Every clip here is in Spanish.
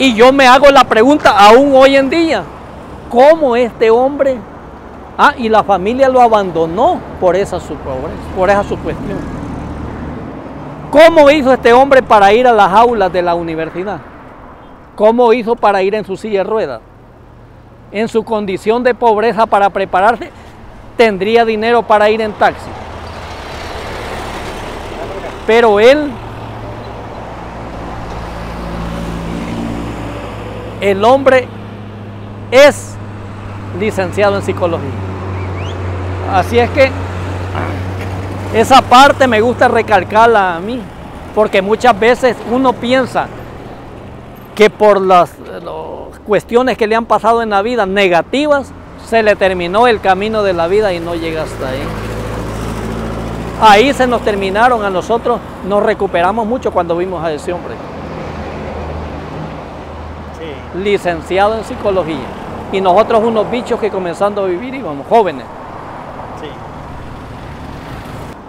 Y yo me hago la pregunta aún hoy en día, ¿cómo este hombre Ah, y la familia lo abandonó por esa su por esa su cuestión. ¿Cómo hizo este hombre para ir a las aulas de la universidad? ¿Cómo hizo para ir en su silla de ruedas? En su condición de pobreza para prepararse, tendría dinero para ir en taxi. Pero él, el hombre es licenciado en psicología. Así es que esa parte me gusta recalcarla a mí, porque muchas veces uno piensa que por las, cuestiones que le han pasado en la vida negativas, se le terminó el camino de la vida y no llega hasta ahí. Ahí se nos terminaron a nosotros, nos recuperamos mucho cuando vimos a ese hombre. Licenciado en psicología. Y nosotros unos bichos que comenzando a vivir íbamos jóvenes.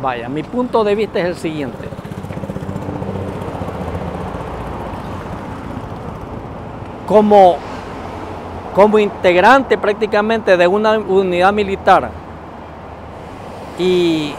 Vaya, mi punto de vista es el siguiente. Como, como integrante prácticamente de una unidad militar y,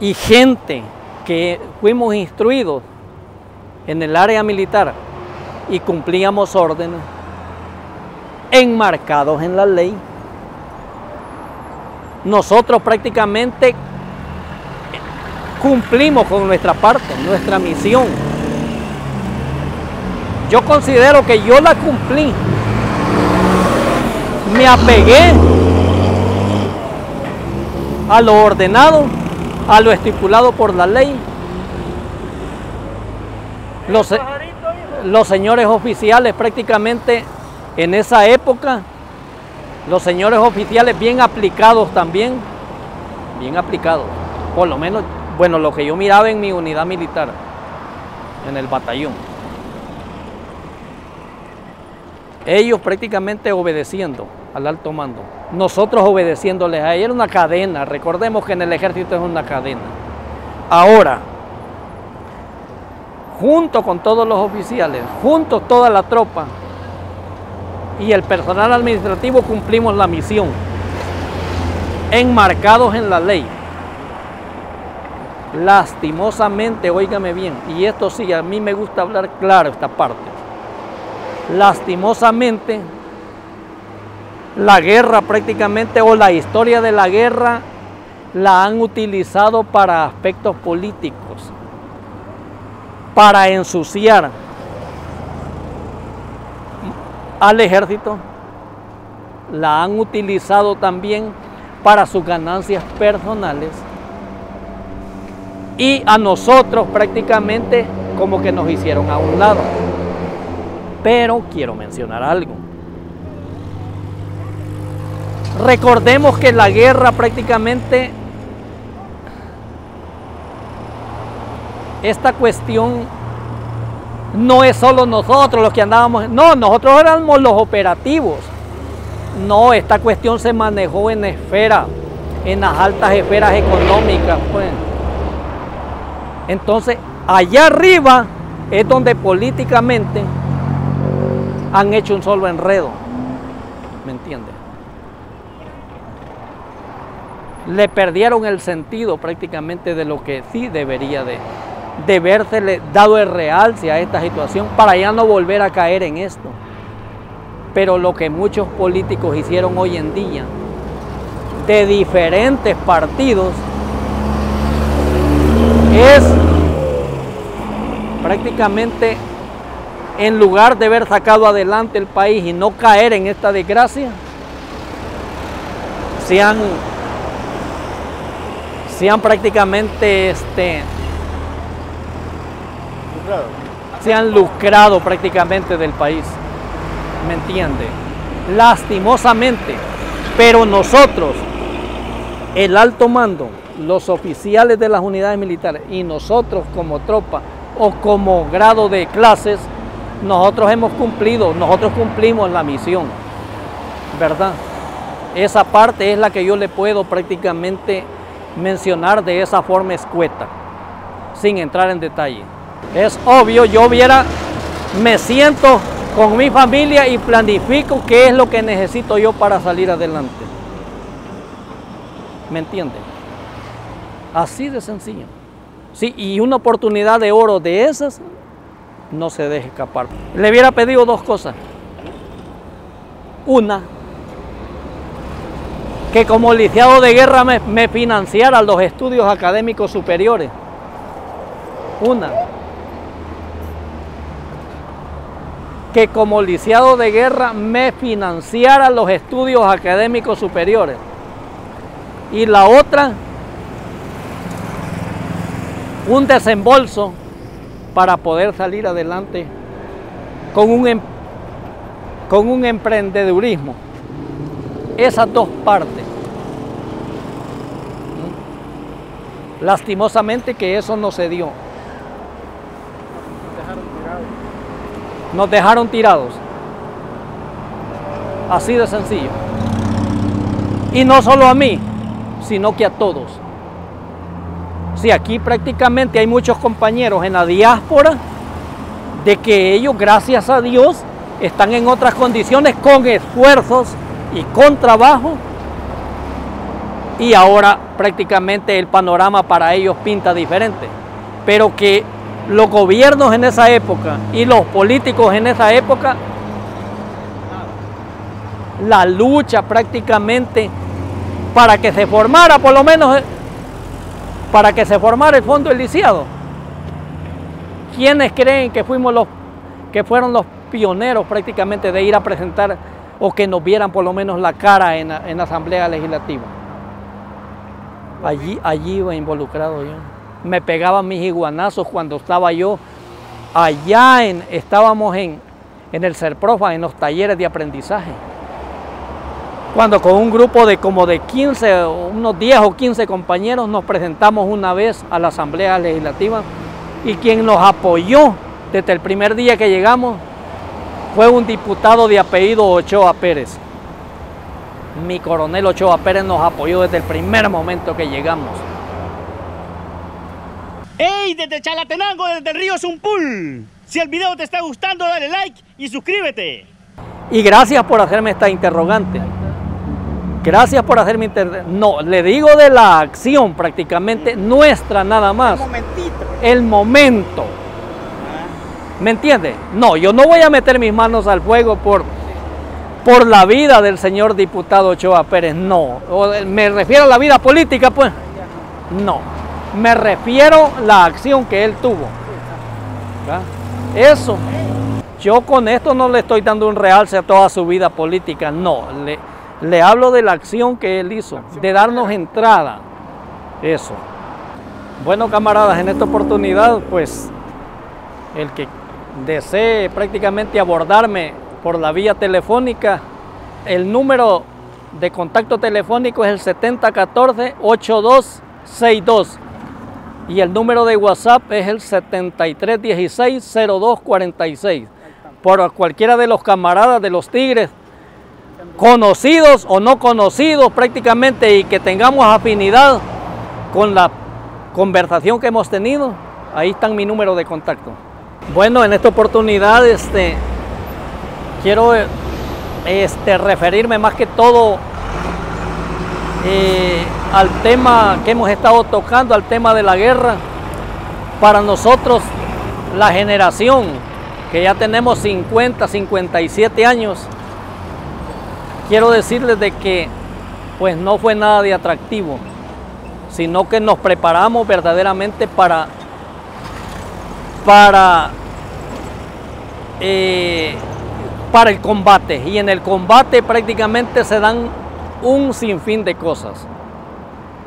y gente que fuimos instruidos en el área militar y cumplíamos órdenes enmarcados en la ley, nosotros prácticamente cumplimos con nuestra parte, nuestra misión. Yo considero que yo la cumplí. Me apegué a lo ordenado, a lo estipulado por la ley. Los señores oficiales prácticamente en esa época los señores oficiales bien aplicados también, bien aplicados. Por lo menos, bueno, lo que yo miraba en mi unidad militar, en el batallón. Ellos prácticamente obedeciendo al alto mando. Nosotros obedeciéndoles a ellos. Era una cadena. Recordemos que en el ejército es una cadena. Ahora, junto con todos los oficiales, junto toda la tropa, y el personal administrativo cumplimos la misión, enmarcados en la ley. Lastimosamente, óigame bien, y esto sí, a mí me gusta hablar claro esta parte. Lastimosamente, la guerra prácticamente o la historia de la guerra la han utilizado para aspectos políticos, para ensuciar, al ejército, la han utilizado también para sus ganancias personales y a nosotros prácticamente como que nos hicieron a un lado. Pero quiero mencionar algo. Recordemos que la guerra prácticamente, esta cuestión no es solo nosotros los que andábamos, no, nosotros éramos los operativos. No, esta cuestión se manejó en esfera, en las altas esferas económicas. Pues. Entonces, allá arriba es donde políticamente han hecho un solo enredo. ¿Me entiendes? Le perdieron el sentido prácticamente de lo que sí debería de, de versele dado el realce a esta situación para ya no volver a caer en esto. Pero lo que muchos políticos hicieron hoy en día, de diferentes partidos, es prácticamente en lugar de haber sacado adelante el país y no caer en esta desgracia, se han, se han prácticamente este, se han lucrado prácticamente del país. ¿Me entiende? Lastimosamente. Pero nosotros, el alto mando, los oficiales de las unidades militares y nosotros como tropa o como grado de clases, nosotros hemos cumplido, nosotros cumplimos la misión, ¿verdad? Esa parte es la que yo le puedo prácticamente mencionar de esa forma escueta, sin entrar en detalle. Es obvio, yo hubiera me siento con mi familia y planifico qué es lo que necesito yo para salir adelante. ¿Me entiende? Así de sencillo. Sí, y una oportunidad de oro de esas no se deje escapar. Le hubiera pedido dos cosas. Una, que como lisiado de guerra me financiara los estudios académicos superiores. Una. Que como lisiado de guerra me financiara los estudios académicos superiores. Y la otra, un desembolso para poder salir adelante con un, em, con un emprendedurismo. Esas dos partes. Lastimosamente que eso no se dio. Nos dejaron tirados. Así de sencillo. Y no solo a mí, sino que a todos. Si aquí prácticamente hay muchos compañeros en la diáspora de que ellos, gracias a Dios, están en otras condiciones con esfuerzos y con trabajo. Y ahora prácticamente el panorama para ellos pinta diferente. Pero que los gobiernos en esa época y los políticos en esa época, la lucha prácticamente para que se formara por lo menos para que se formara el fondo del lisiado. ¿Quiénes creen que fuimos los que fueron los pioneros prácticamente de ir a presentar o que nos vieran por lo menos la cara en la, Asamblea Legislativa? Allí, allí iba involucrado yo. Me pegaban mis iguanazos cuando estaba yo allá en, estábamos en, en el CERPROFA, en los talleres de aprendizaje cuando con un grupo de como de 15, unos 10 o 15 compañeros nos presentamos una vez a la Asamblea Legislativa y quien nos apoyó desde el primer día que llegamos fue un diputado de apellido Ochoa Pérez. Mi coronel Ochoa Pérez nos apoyó desde el primer momento que llegamos. ¡Hey! Desde Chalatenango, desde el río Zumpul. Si el video te está gustando, dale like y suscríbete. Y gracias por hacerme esta interrogante. Gracias por hacerme internet. No, le digo de la acción prácticamente nuestra nada más. Un momentito. El momento. ¿Me entiende? No, yo no voy a meter mis manos al fuego por, por la vida del señor diputado Ochoa Pérez. No. me refiero a la vida política, pues. No. Me refiero a la acción que él tuvo. Eso. Yo con esto no le estoy dando un realce a toda su vida política. No. Le, le hablo de la acción que él hizo, de darnos entrada. Eso. Bueno, camaradas, en esta oportunidad, pues, el que desee prácticamente abordarme por la vía telefónica, el número de contacto telefónico es el 7014-8262 y el número de WhatsApp es el 7316-0246. Por cualquiera de los camaradas de los Tigres conocidos o no conocidos prácticamente y que tengamos afinidad con la conversación que hemos tenido, ahí está mi número de contacto. Bueno, en esta oportunidad este, quiero este, referirme más que todo eh, al tema que hemos estado tocando, al tema de la guerra. Para nosotros, la generación que ya tenemos 50, 57 años, quiero decirles de que pues no fue nada de atractivo, sino que nos preparamos verdaderamente para, para, eh, para el combate. Y en el combate prácticamente se dan un sinfín de cosas.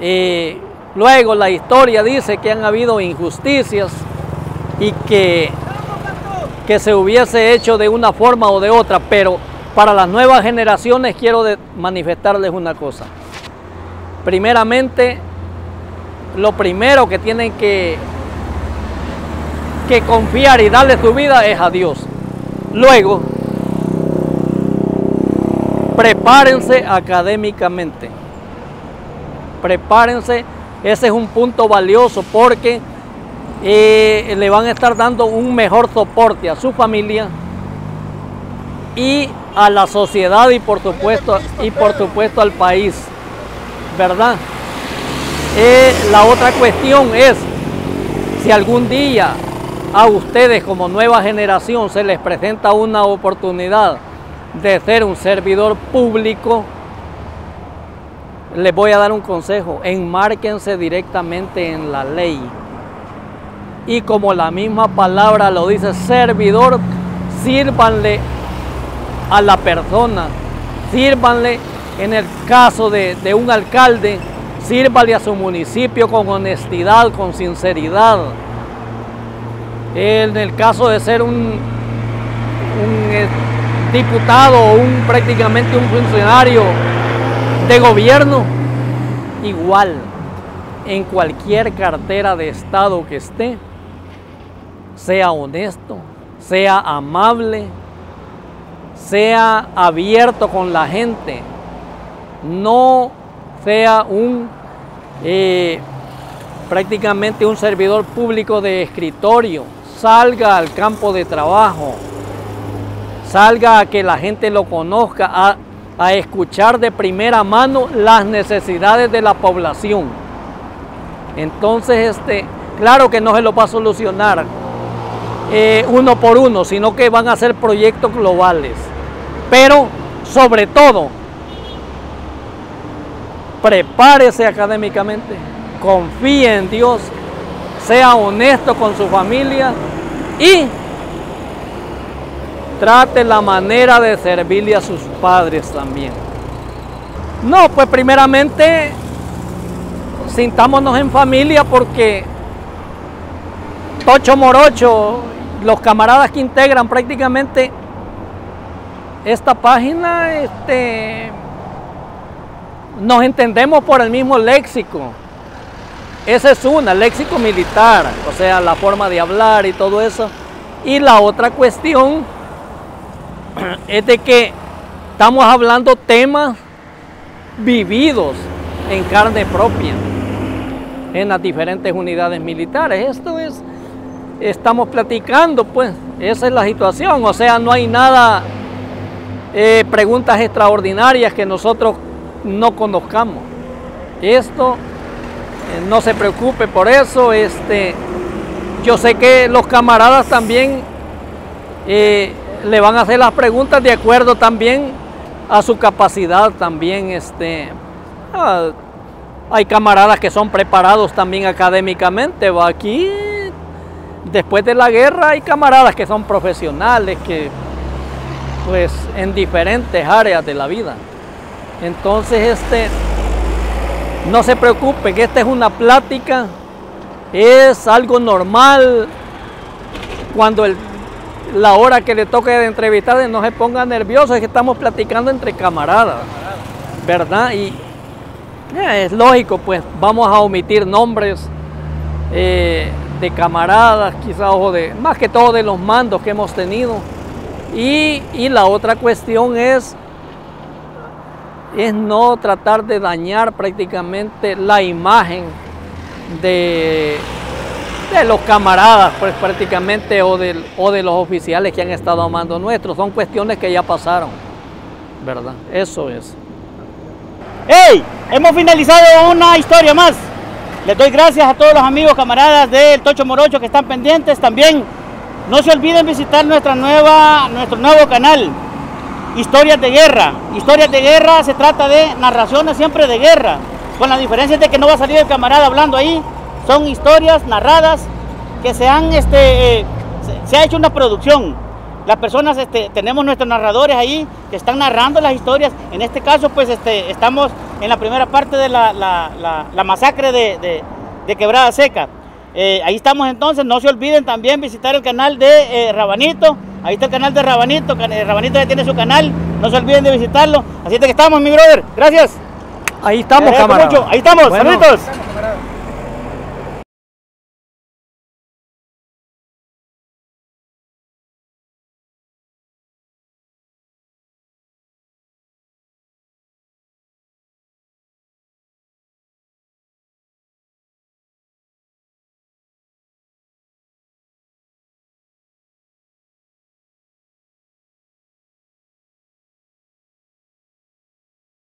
Eh, luego la historia dice que han habido injusticias y que, que se hubiese hecho de una forma o de otra, pero para las nuevas generaciones quiero manifestarles una cosa. Primeramente, lo primero que tienen que, que confiar y darle su vida es a Dios. Luego, prepárense académicamente. Prepárense, ese es un punto valioso porque eh, le van a estar dando un mejor soporte a su familia y a la sociedad y por supuesto, y por supuesto al país, ¿verdad? Eh, la otra cuestión es, si algún día a ustedes como nueva generación se les presenta una oportunidad de ser un servidor público, les voy a dar un consejo, enmárquense directamente en la ley. Y como la misma palabra lo dice, servidor, sírvanle a la persona, sírvanle en el caso de, de un alcalde, sírvale a su municipio con honestidad, con sinceridad. En el caso de ser un, eh, diputado o un, prácticamente un funcionario de gobierno, igual en cualquier cartera de Estado que esté, sea honesto, sea amable, sea abierto con la gente, no sea un eh, prácticamente un servidor público de escritorio, salga al campo de trabajo, salga a que la gente lo conozca, a, a escuchar de primera mano las necesidades de la población. Entonces, este, claro que no se lo va a solucionar eh, uno por uno, sino que van a ser proyectos globales. Pero, sobre todo, prepárese académicamente, confíe en Dios, sea honesto con su familia y trate la manera de servirle a sus padres también. No, pues primeramente sintámonos en familia porque Tocho Morocho, los camaradas que integran prácticamente esta página, este, nos entendemos por el mismo léxico. Esa es una, léxico militar, o sea, la forma de hablar y todo eso. Y la otra cuestión es de que estamos hablando temas vividos en carne propia en las diferentes unidades militares. Esto es, estamos platicando, pues, esa es la situación. O sea, no hay nada, eh, preguntas extraordinarias que nosotros no conozcamos. Esto, eh, no se preocupe por eso. Este, yo sé que los camaradas también eh, le van a hacer las preguntas de acuerdo también a su capacidad también. Este, hay camaradas que son preparados también académicamente. Aquí, después de la guerra, hay camaradas que son profesionales, que pues en diferentes áreas de la vida. Entonces, este, no se preocupe, que esta es una plática, es algo normal. Cuando el, la hora que le toque de entrevistar no se ponga nervioso, es que estamos platicando entre camaradas, ¿verdad? Y es lógico, pues vamos a omitir nombres eh, de camaradas, quizás, o de, más que todo de los mandos que hemos tenido. Y, y la otra cuestión es es no tratar de dañar prácticamente la imagen de, de los camaradas, pues prácticamente, o, del, o de los oficiales que han estado amando nuestros. Son cuestiones que ya pasaron, ¿verdad? Eso es. ¡Hey! Hemos finalizado una historia más. Les doy gracias a todos los amigos, camaradas del Tocho Morocho que están pendientes. También no se olviden visitar nuestra nueva, nuestro nuevo canal, Historias de Guerra. Historias de Guerra se trata de narraciones siempre de guerra, con la diferencia de que no va a salir el camarada hablando ahí. Son historias narradas que se han, este, eh, se, se ha hecho una producción. Las personas, este, tenemos nuestros narradores ahí que están narrando las historias. En este caso, pues este, estamos en la primera parte de la, la, la, la masacre de, de, de, Quebrada Seca. Eh, ahí estamos entonces, no se olviden también visitar el canal de eh, Rabanito. Ahí está el canal de Rabanito, Rabanito ya tiene su canal, no se olviden de visitarlo. Así es que estamos, mi brother. Gracias. Ahí estamos, camarada. Ahí estamos, bueno. saluditos.